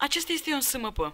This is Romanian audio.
Acesta este un SMP.